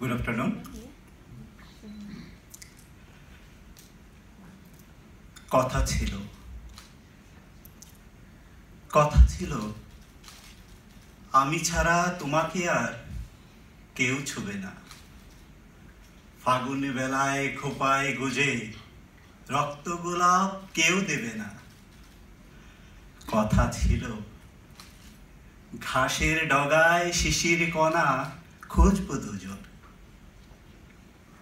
Good afternoon কথা ছিল। কথা ছিল, আমি ছাড়া তোমাকে আর কেউ ছুবে না। ফাগুন বেলায় খোপায় গুজে রক্ত গোলাপ কেউ দেবে না। কথা ছিল, ঘাসের ডগায় শিশির কণা খুঁজব দুজন।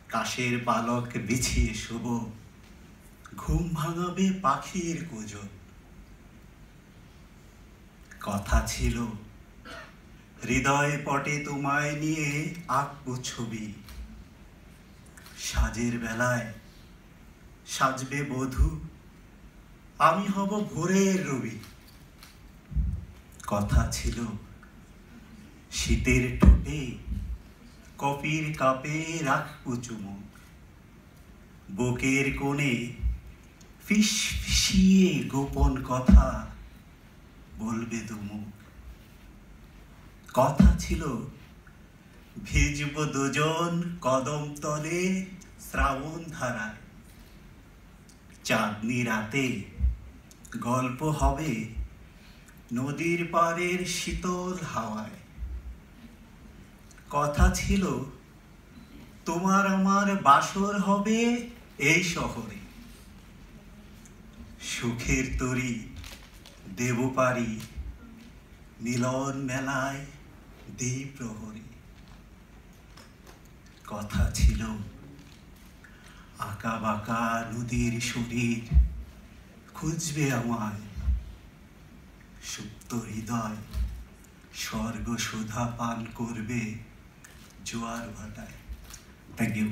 কাশের পালক বিছিয়ে শুভ ঘুম ভাঙাবে পাখির কুজন কথা ছিল, হৃদয় পটে তোমায় নিয়ে আঁকবো ছবি। সাজের বেলায় সাজবে বধূ, আমি হব ভোরের রবি। কথা ছিল, শীতের ঠোঁটে কপির কাপে রাখব চুমুক। বুকের কোণে ফিস ফিসিয়ে গোপন কথা বলবে দুমুখ। কথা ছিল, ভিজব দুজন কদম তলে শ্রাবণ ধারায়। চাঁদনি রাতে গল্প হবে নদীর পাড়ের শীতল হাওয়ায়। কথা ছিল, তোমার আমার বাসর হবে এই শহরে। সুখের তরি দেব পারি, মিলন মেলায় দেই প্রহরী। কথা ছিল, আঁকা বাঁকা নদীর শরীর খুঁজবে আমায়। সুপ্ত হৃদয় স্বর্গ সুধা পান করবে ज्वार भाटा थैंक यू